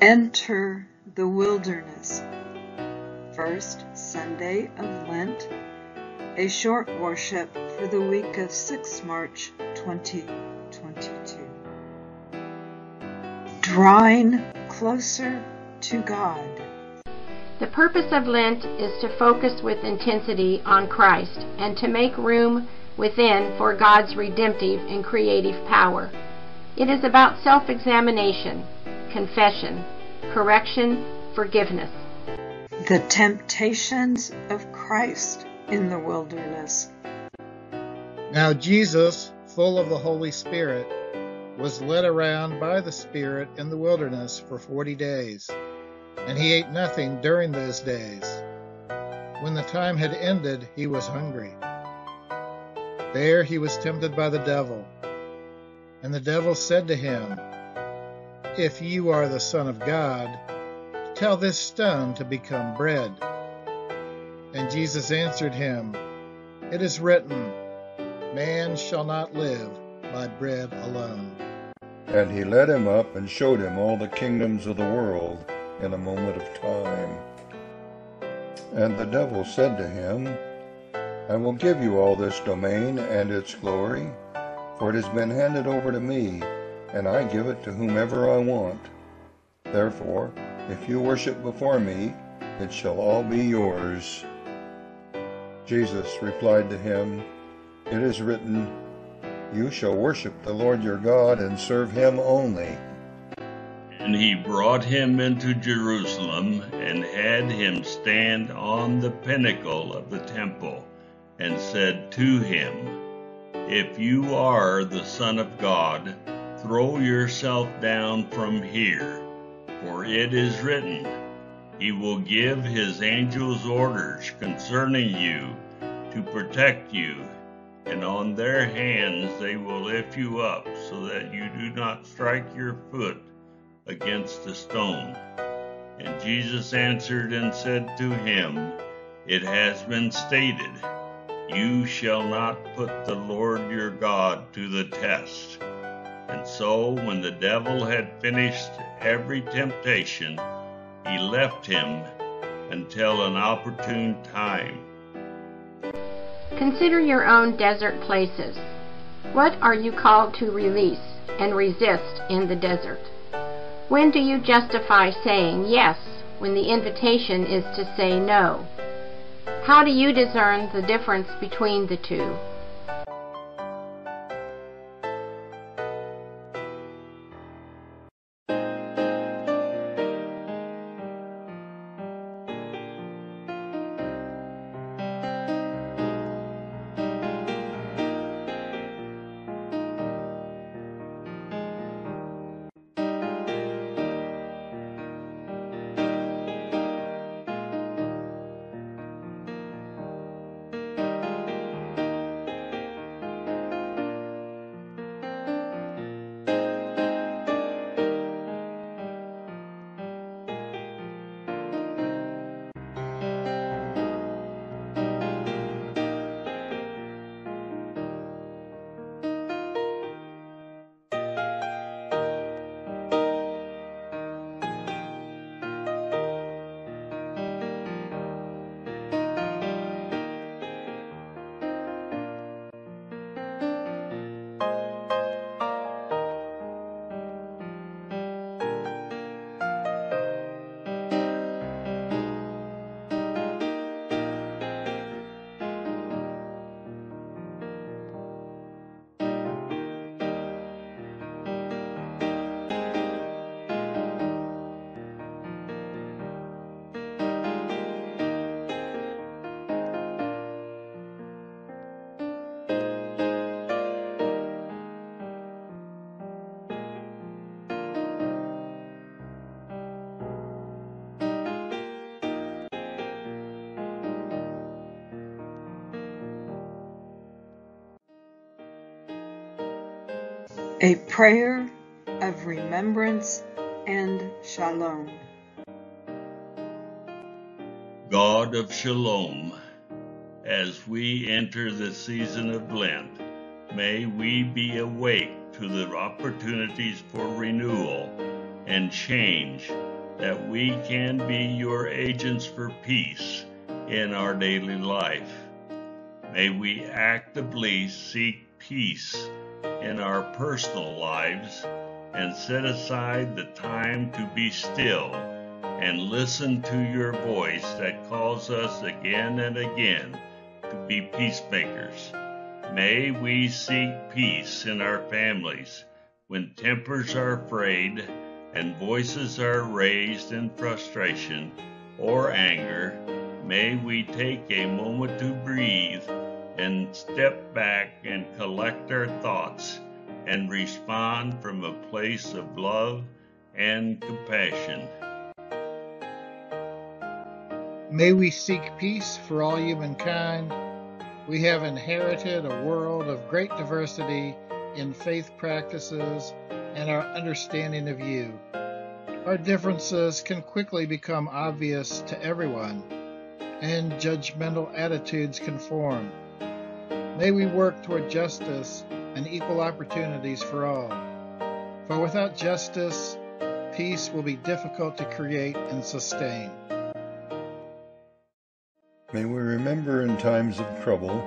Enter the wilderness. First Sunday of Lent, a short worship for the week of 6 March 2022. Drawing closer to God. The purpose of Lent is to focus with intensity on Christ and to make room within for God's redemptive and creative power. It is about self examination confession, correction, forgiveness. The temptations of Christ in the wilderness. Now Jesus, full of the Holy Spirit, was led around by the Spirit in the wilderness for forty days, and he ate nothing during those days. When the time had ended, he was hungry. There he was tempted by the devil, and the devil said to him, if you are the Son of God, tell this stone to become bread. And Jesus answered him, It is written, Man shall not live by bread alone. And he led him up and showed him all the kingdoms of the world in a moment of time. And the devil said to him, I will give you all this domain and its glory, for it has been handed over to me and I give it to whomever I want. Therefore, if you worship before me, it shall all be yours. Jesus replied to him, It is written, You shall worship the Lord your God and serve him only. And he brought him into Jerusalem and had him stand on the pinnacle of the temple and said to him, If you are the Son of God, Throw yourself down from here, for it is written, He will give His angels orders concerning you to protect you, and on their hands they will lift you up so that you do not strike your foot against a stone. And Jesus answered and said to him, It has been stated, You shall not put the Lord your God to the test. And so, when the devil had finished every temptation, he left him until an opportune time. Consider your own desert places. What are you called to release and resist in the desert? When do you justify saying yes when the invitation is to say no? How do you discern the difference between the two? A prayer of remembrance and shalom. God of shalom, as we enter the season of Lent, may we be awake to the opportunities for renewal and change, that we can be your agents for peace in our daily life. May we actively seek peace in our personal lives and set aside the time to be still and listen to your voice that calls us again and again to be peacemakers. May we seek peace in our families when tempers are frayed and voices are raised in frustration or anger. May we take a moment to breathe and step back and collect our thoughts and respond from a place of love and compassion. May we seek peace for all humankind. We have inherited a world of great diversity in faith practices and our understanding of you. Our differences can quickly become obvious to everyone, and judgmental attitudes can form. May we work toward justice and equal opportunities for all. For without justice, peace will be difficult to create and sustain. May we remember in times of trouble,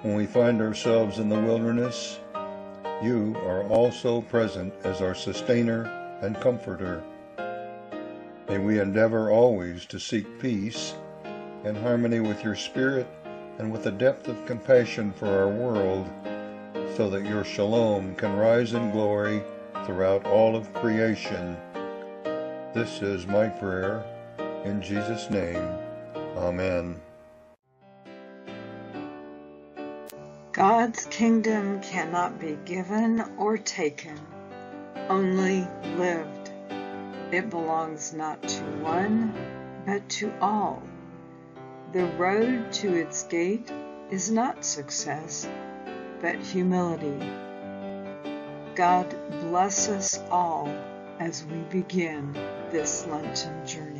when we find ourselves in the wilderness, you are also present as our sustainer and comforter. May we endeavor always to seek peace in harmony with your spirit and with a depth of compassion for our world, so that your shalom can rise in glory throughout all of creation. This is my prayer. In Jesus' name, Amen. God's kingdom cannot be given or taken, only lived. It belongs not to one, but to all. The road to its gate is not success, but humility. God bless us all as we begin this Lenten journey.